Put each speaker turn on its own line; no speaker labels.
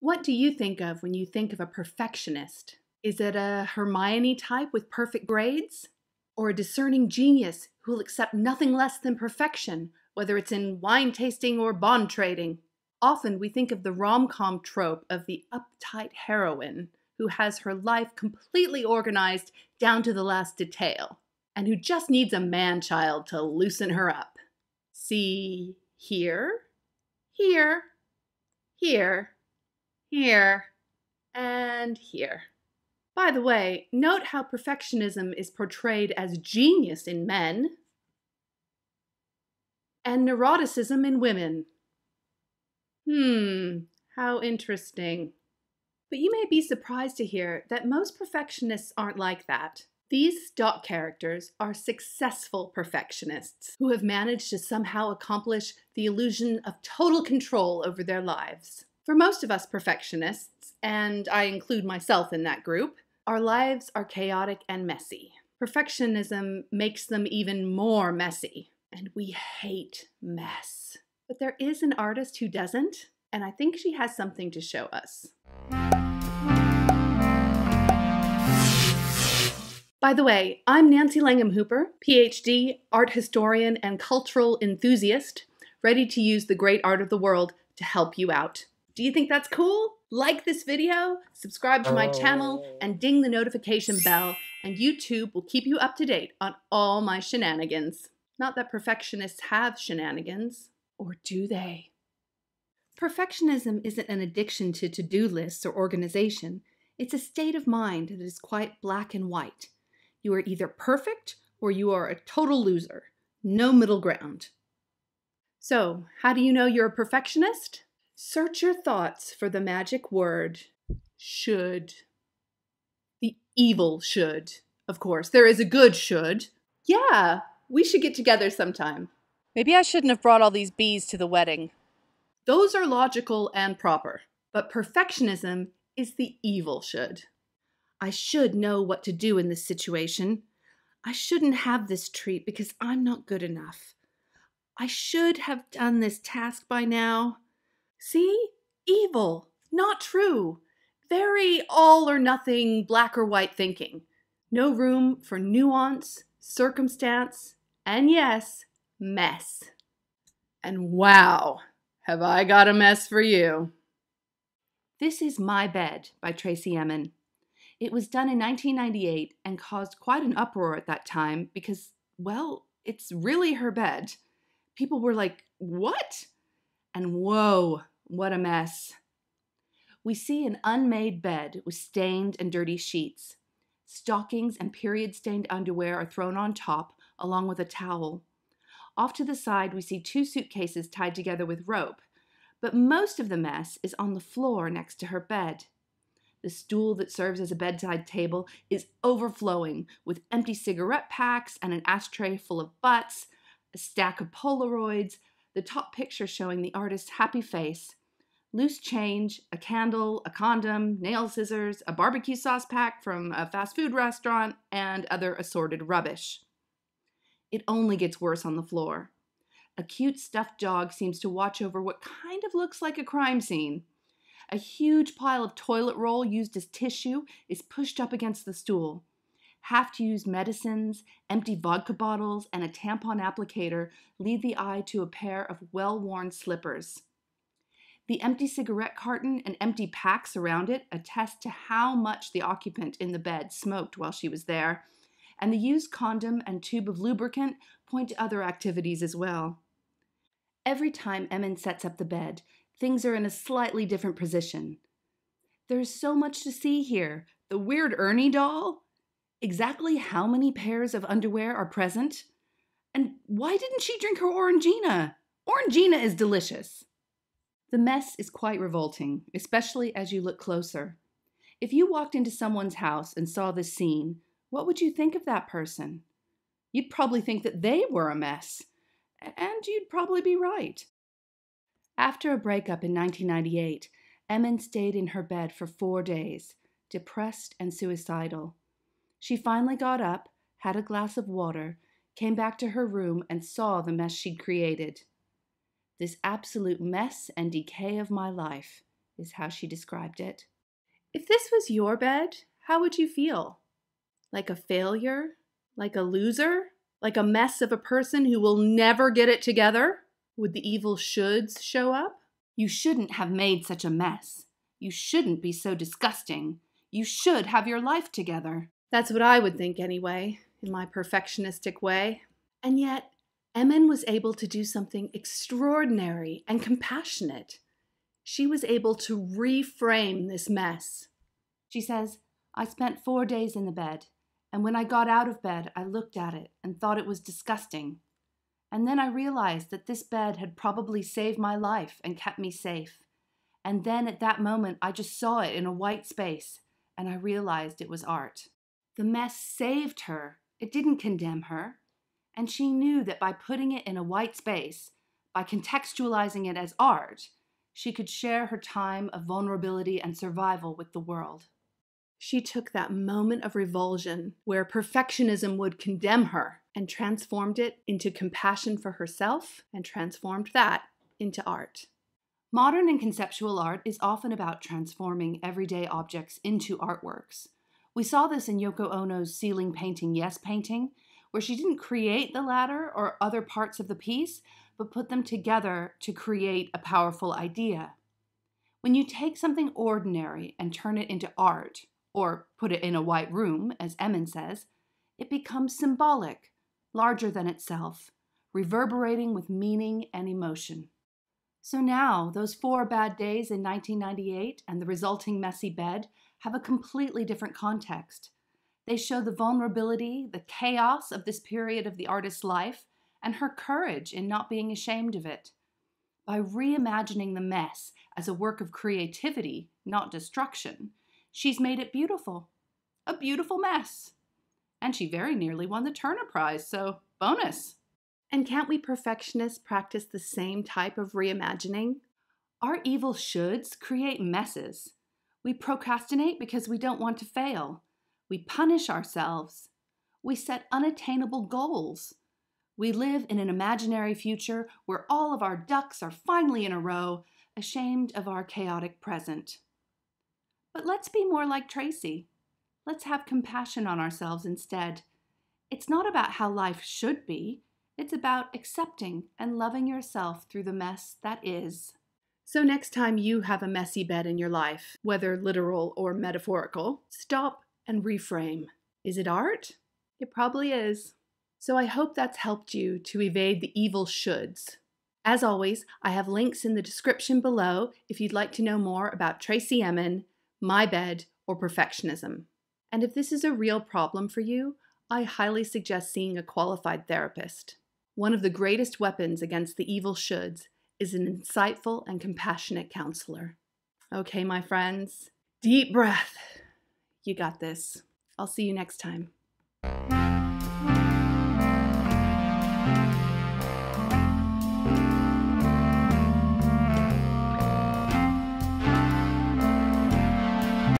What do you think of when you think of a perfectionist? Is it a Hermione type with perfect grades? Or a discerning genius who will accept nothing less than perfection, whether it's in wine tasting or bond trading? Often we think of the rom com trope of the uptight heroine who has her life completely organized down to the last detail and who just needs a man child to loosen her up. See here, here, here, here, and here. By the way, note how perfectionism is portrayed as genius in men and neuroticism in women. Hmm, how interesting. But you may be surprised to hear that most perfectionists aren't like that. These stock characters are successful perfectionists who have managed to somehow accomplish the illusion of total control over their lives. For most of us perfectionists, and I include myself in that group, our lives are chaotic and messy. Perfectionism makes them even more messy, and we hate mess. But there is an artist who doesn't, and I think she has something to show us. By the way, I'm Nancy Langham Hooper, PhD, art historian, and cultural enthusiast, ready to use the great art of the world to help you out. Do you think that's cool? Like this video, subscribe to my channel, oh. and ding the notification bell, and YouTube will keep you up to date on all my shenanigans. Not that perfectionists have shenanigans, or do they? Perfectionism isn't an addiction to to do lists or organization, it's a state of mind that is quite black and white. You are either perfect or you are a total loser. No middle ground. So, how do you know you're a perfectionist? Search your thoughts for the magic word should. The evil should, of course. There is a good should. Yeah, we should get together sometime.
Maybe I shouldn't have brought all these bees to the wedding.
Those are logical and proper, but perfectionism is the evil should. I should know what to do in this situation. I shouldn't have this treat because I'm not good enough. I should have done this task by now. See? Evil, not true. Very all or nothing, black or white thinking. No room for nuance, circumstance, and yes, mess. And wow, have I got a mess for you. This is My Bed by Tracey Emin. It was done in 1998 and caused quite an uproar at that time because, well, it's really her bed. People were like, What? And whoa, what a mess. We see an unmade bed with stained and dirty sheets. Stockings and period stained underwear are thrown on top, along with a towel. Off to the side, we see two suitcases tied together with rope, but most of the mess is on the floor next to her bed. The stool that serves as a bedside table is overflowing with empty cigarette packs and an ashtray full of butts, a stack of Polaroids, the top picture showing the artist's happy face, loose change, a candle, a condom, nail scissors, a barbecue sauce pack from a fast food restaurant, and other assorted rubbish. It only gets worse on the floor. A cute stuffed dog seems to watch over what kind of looks like a crime scene. A huge pile of toilet roll used as tissue is pushed up against the stool. Half used medicines, empty vodka bottles, and a tampon applicator lead the eye to a pair of well worn slippers. The empty cigarette carton and empty packs around it attest to how much the occupant in the bed smoked while she was there, and the used condom and tube of lubricant point to other activities as well. Every time Emin sets up the bed, things are in a slightly different position. There's so much to see here. The weird Ernie doll? Exactly how many pairs of underwear are present? And why didn't she drink her Orangina? Orangina is delicious. The mess is quite revolting, especially as you look closer. If you walked into someone's house and saw this scene, what would you think of that person? You'd probably think that they were a mess. And you'd probably be right. After a breakup in 1998, Emin stayed in her bed for four days, depressed and suicidal. She finally got up, had a glass of water, came back to her room, and saw the mess she'd created. This absolute mess and decay of my life, is how she described it. If this was your bed, how would you feel? Like a failure? Like a loser? Like a mess of a person who will never get it together? Would the evil shoulds show up? You shouldn't have made such a mess. You shouldn't be so disgusting. You should have your life together. That's what I would think anyway, in my perfectionistic way. And yet, Emin was able to do something extraordinary and compassionate. She was able to reframe this mess. She says, I spent four days in the bed, and when I got out of bed, I looked at it and thought it was disgusting. And then I realized that this bed had probably saved my life and kept me safe. And then at that moment, I just saw it in a white space, and I realized it was art. The mess saved her, it didn't condemn her. And she knew that by putting it in a white space, by contextualizing it as art, she could share her time of vulnerability and survival with the world. She took that moment of revulsion where perfectionism would condemn her and transformed it into compassion for herself and transformed that into art. Modern and conceptual art is often about transforming everyday objects into artworks. We saw this in Yoko Ono's ceiling painting Yes painting, where she didn't create the ladder or other parts of the piece, but put them together to create a powerful idea. When you take something ordinary and turn it into art, or put it in a white room, as Emin says, it becomes symbolic, larger than itself, reverberating with meaning and emotion. So now, those four bad days in 1998 and the resulting messy bed have a completely different context. They show the vulnerability, the chaos of this period of the artist's life, and her courage in not being ashamed of it. By reimagining the mess as a work of creativity, not destruction, she's made it beautiful. A beautiful mess. And she very nearly won the Turner Prize, so bonus. And can't we perfectionists practice the same type of reimagining? Our evil shoulds create messes. We procrastinate because we don't want to fail. We punish ourselves. We set unattainable goals. We live in an imaginary future where all of our ducks are finally in a row, ashamed of our chaotic present. But let's be more like Tracey. Let's have compassion on ourselves instead. It's not about how life should be, it's about accepting and loving yourself through the mess that is. So, next time you have a messy bed in your life, whether literal or metaphorical, stop and reframe. Is it art? It probably is. So, I hope that's helped you to evade the evil shoulds. As always, I have links in the description below if you'd like to know more about Tracey Emin, my bed, or perfectionism. And if this is a real problem for you, I highly suggest seeing a qualified therapist. One of the greatest weapons against the evil shoulds is an insightful and compassionate counselor. Okay, my friends, deep breath. You got this. I'll see you next time.